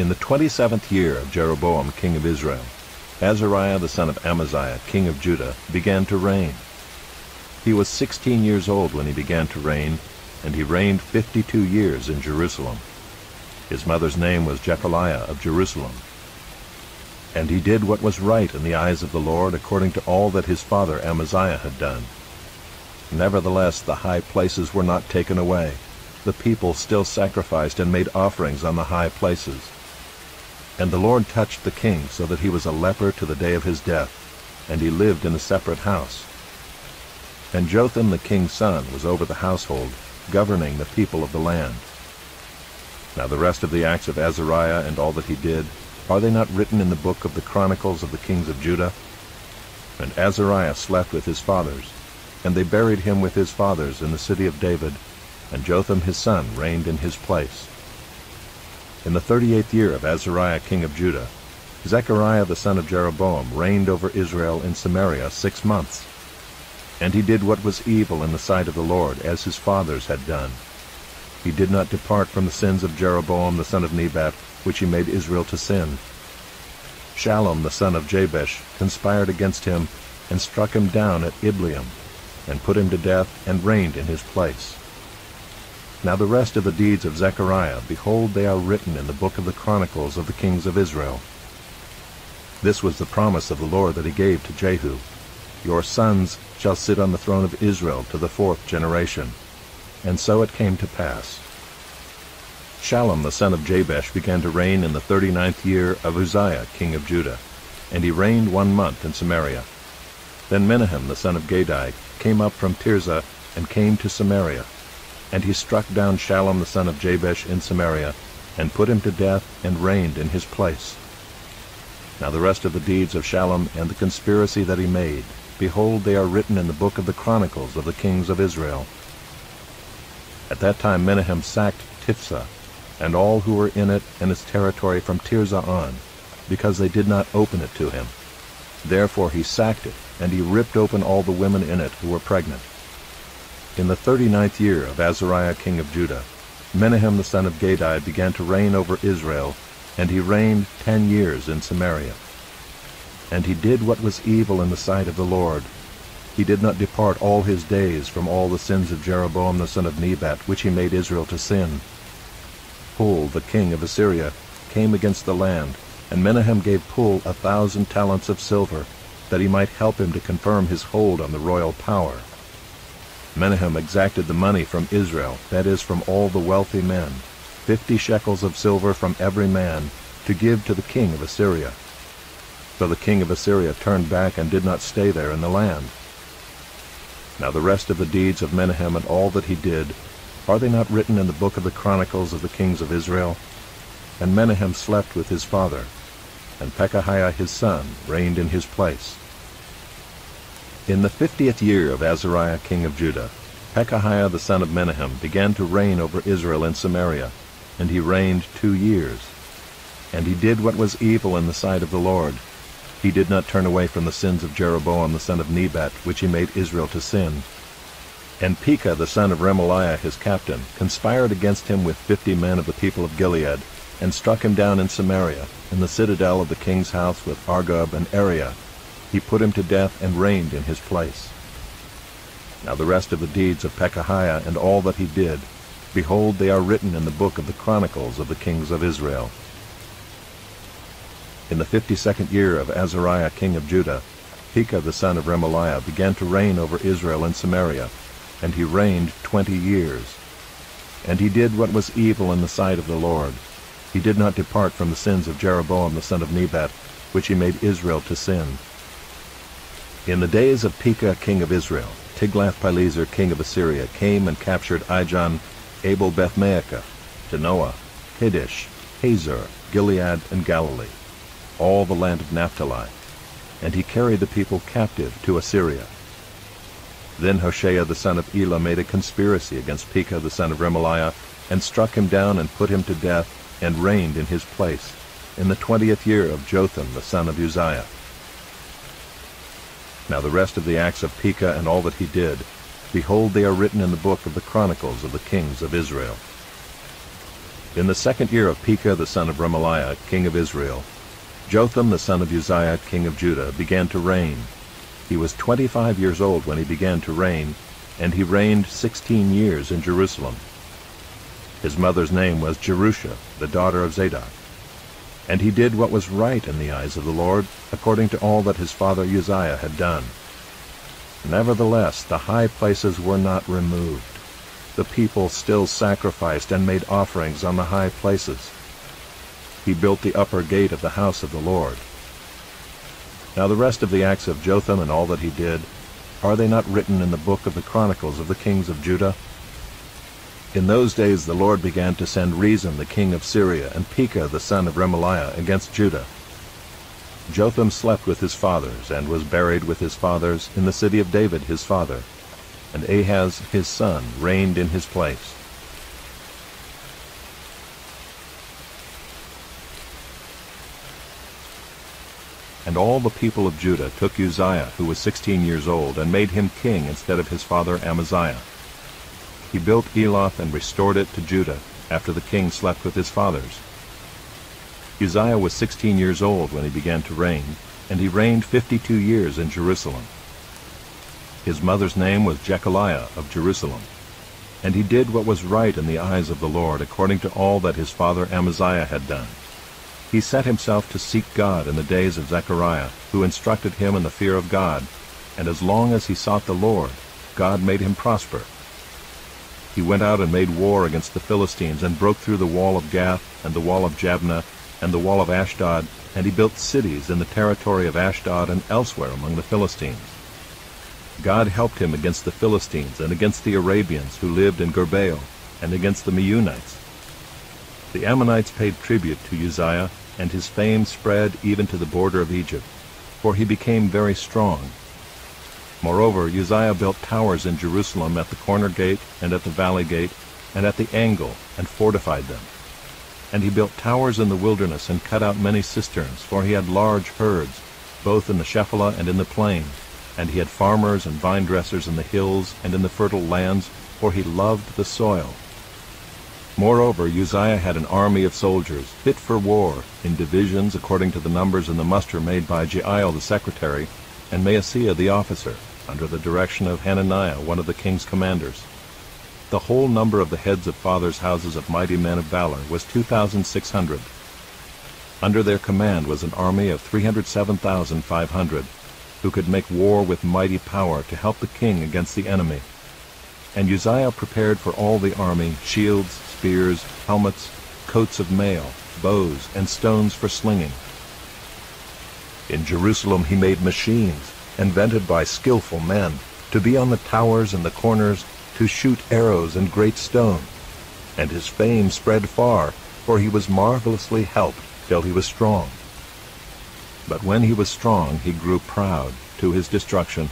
In the twenty-seventh year of Jeroboam king of Israel, Azariah the son of Amaziah king of Judah began to reign. He was sixteen years old when he began to reign, and he reigned fifty-two years in Jerusalem. His mother's name was Jecoliah of Jerusalem. And he did what was right in the eyes of the Lord according to all that his father Amaziah had done. Nevertheless the high places were not taken away. The people still sacrificed and made offerings on the high places. And the Lord touched the king so that he was a leper to the day of his death, and he lived in a separate house. And Jotham the king's son was over the household, governing the people of the land. Now the rest of the acts of Azariah and all that he did, are they not written in the book of the chronicles of the kings of Judah? And Azariah slept with his fathers, and they buried him with his fathers in the city of David, and Jotham his son reigned in his place. In the thirty-eighth year of Azariah king of Judah, Zechariah the son of Jeroboam reigned over Israel in Samaria six months. And he did what was evil in the sight of the Lord, as his fathers had done. He did not depart from the sins of Jeroboam the son of Nebat, which he made Israel to sin. Shallum the son of Jabesh conspired against him, and struck him down at Ibleam, and put him to death, and reigned in his place. Now the rest of the deeds of Zechariah, behold, they are written in the book of the Chronicles of the kings of Israel. This was the promise of the Lord that he gave to Jehu. Your sons shall sit on the throne of Israel to the fourth generation. And so it came to pass. Shallum the son of Jabesh began to reign in the thirty-ninth year of Uzziah king of Judah, and he reigned one month in Samaria. Then Menahem the son of Gadi came up from Tirzah and came to Samaria. And he struck down Shallum the son of Jabesh in Samaria, and put him to death, and reigned in his place. Now the rest of the deeds of Shallum and the conspiracy that he made, behold, they are written in the book of the Chronicles of the kings of Israel. At that time Menahem sacked Tiphsah, and all who were in it and its territory from Tirzah on, because they did not open it to him. Therefore he sacked it, and he ripped open all the women in it who were pregnant. In the thirty-ninth year of Azariah king of Judah, Menahem the son of Gadi began to reign over Israel, and he reigned ten years in Samaria. And he did what was evil in the sight of the Lord. He did not depart all his days from all the sins of Jeroboam the son of Nebat, which he made Israel to sin. Pul, the king of Assyria, came against the land, and Menahem gave Pul a thousand talents of silver, that he might help him to confirm his hold on the royal power. Menahem exacted the money from Israel, that is, from all the wealthy men, fifty shekels of silver from every man, to give to the king of Assyria. So the king of Assyria turned back and did not stay there in the land. Now the rest of the deeds of Menahem and all that he did, are they not written in the book of the Chronicles of the kings of Israel? And Menahem slept with his father, and Pekahiah his son reigned in his place. In the fiftieth year of Azariah king of Judah, Pekahiah the son of Menahem began to reign over Israel in Samaria, and he reigned two years. And he did what was evil in the sight of the Lord. He did not turn away from the sins of Jeroboam the son of Nebat, which he made Israel to sin. And Pekah the son of Remaliah his captain conspired against him with fifty men of the people of Gilead, and struck him down in Samaria, in the citadel of the king's house with Argob and Arieh, he put him to death and reigned in his place. Now the rest of the deeds of Pekahiah and all that he did, behold, they are written in the book of the Chronicles of the kings of Israel. In the fifty-second year of Azariah king of Judah, Pekah the son of Remaliah began to reign over Israel in Samaria, and he reigned twenty years. And he did what was evil in the sight of the Lord. He did not depart from the sins of Jeroboam the son of Nebat, which he made Israel to sin. In the days of Pekah king of Israel, Tiglath-Pileser king of Assyria came and captured Ijon, Abel Bethmaachah, Janoah, Kedesh, Hazor, Gilead, and Galilee, all the land of Naphtali, and he carried the people captive to Assyria. Then Hoshea the son of Elah made a conspiracy against Pekah the son of Remaliah, and struck him down and put him to death, and reigned in his place, in the twentieth year of Jotham the son of Uzziah. Now the rest of the acts of Pekah and all that he did, behold, they are written in the book of the Chronicles of the kings of Israel. In the second year of Pekah the son of Remaliah, king of Israel, Jotham the son of Uzziah, king of Judah, began to reign. He was twenty-five years old when he began to reign, and he reigned sixteen years in Jerusalem. His mother's name was Jerusha, the daughter of Zadok. And he did what was right in the eyes of the Lord, according to all that his father Uzziah had done. Nevertheless, the high places were not removed. The people still sacrificed and made offerings on the high places. He built the upper gate of the house of the Lord. Now the rest of the acts of Jotham and all that he did, are they not written in the book of the Chronicles of the kings of Judah? In those days the Lord began to send Rezin the king of Syria and Pekah the son of Remaliah against Judah. Jotham slept with his fathers, and was buried with his fathers in the city of David his father, and Ahaz his son reigned in his place. And all the people of Judah took Uzziah, who was sixteen years old, and made him king instead of his father Amaziah. He built Eloth and restored it to Judah, after the king slept with his fathers. Uzziah was sixteen years old when he began to reign, and he reigned fifty-two years in Jerusalem. His mother's name was Jecoliah of Jerusalem. And he did what was right in the eyes of the Lord, according to all that his father Amaziah had done. He set himself to seek God in the days of Zechariah, who instructed him in the fear of God, and as long as he sought the Lord, God made him prosper. He went out and made war against the Philistines, and broke through the wall of Gath, and the wall of Jabneh, and the wall of Ashdod, and he built cities in the territory of Ashdod and elsewhere among the Philistines. God helped him against the Philistines, and against the Arabians who lived in Gurbaal, and against the Meunites. The Ammonites paid tribute to Uzziah, and his fame spread even to the border of Egypt, for he became very strong, Moreover, Uzziah built towers in Jerusalem at the corner gate and at the valley gate and at the angle, and fortified them. And he built towers in the wilderness and cut out many cisterns, for he had large herds, both in the Shephelah and in the plain. And he had farmers and vine dressers in the hills and in the fertile lands, for he loved the soil. Moreover, Uzziah had an army of soldiers, fit for war, in divisions according to the numbers in the muster made by Jeiel the secretary, and Maaseiah the officer, under the direction of Hananiah, one of the king's commanders. The whole number of the heads of fathers' houses of mighty men of valor was 2,600. Under their command was an army of 307,500, who could make war with mighty power to help the king against the enemy. And Uzziah prepared for all the army shields, spears, helmets, coats of mail, bows, and stones for slinging. In Jerusalem he made machines, invented by skillful men, to be on the towers and the corners, to shoot arrows and great stone. And his fame spread far, for he was marvelously helped till he was strong. But when he was strong, he grew proud, to his destruction.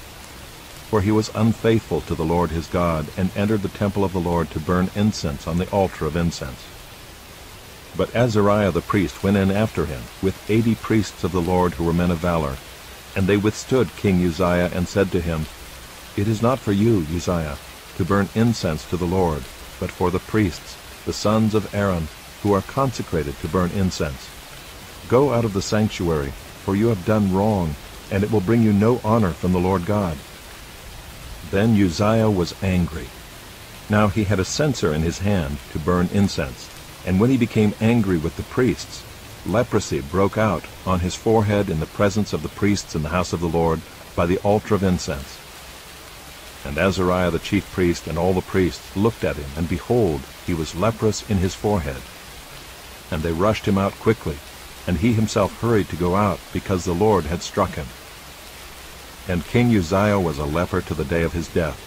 For he was unfaithful to the Lord his God, and entered the temple of the Lord to burn incense on the altar of incense. But Azariah the priest went in after him, with eighty priests of the Lord who were men of valor, and they withstood King Uzziah and said to him, It is not for you, Uzziah, to burn incense to the Lord, but for the priests, the sons of Aaron, who are consecrated to burn incense. Go out of the sanctuary, for you have done wrong, and it will bring you no honor from the Lord God. Then Uzziah was angry. Now he had a censer in his hand to burn incense, and when he became angry with the priests, leprosy broke out on his forehead in the presence of the priests in the house of the Lord by the altar of incense. And Azariah the chief priest and all the priests looked at him, and behold, he was leprous in his forehead. And they rushed him out quickly, and he himself hurried to go out, because the Lord had struck him. And King Uzziah was a leper to the day of his death,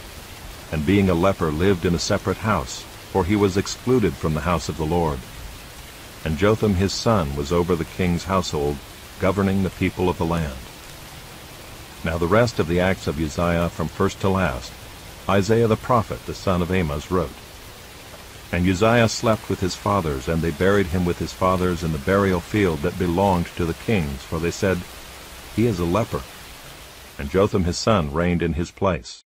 and being a leper lived in a separate house, for he was excluded from the house of the Lord. And Jotham his son was over the king's household, governing the people of the land. Now the rest of the acts of Uzziah from first to last, Isaiah the prophet, the son of Amoz, wrote. And Uzziah slept with his fathers, and they buried him with his fathers in the burial field that belonged to the kings, for they said, He is a leper. And Jotham his son reigned in his place.